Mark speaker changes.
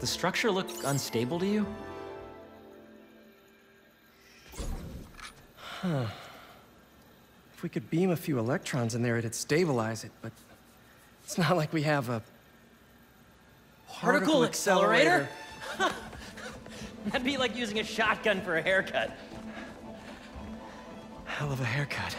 Speaker 1: the structure look unstable to you? Huh.
Speaker 2: If we could beam a few electrons in there, it'd stabilize it, but it's not like we have a
Speaker 1: Particle accelerator? That'd be like using a shotgun for a haircut.
Speaker 2: Hell of a haircut.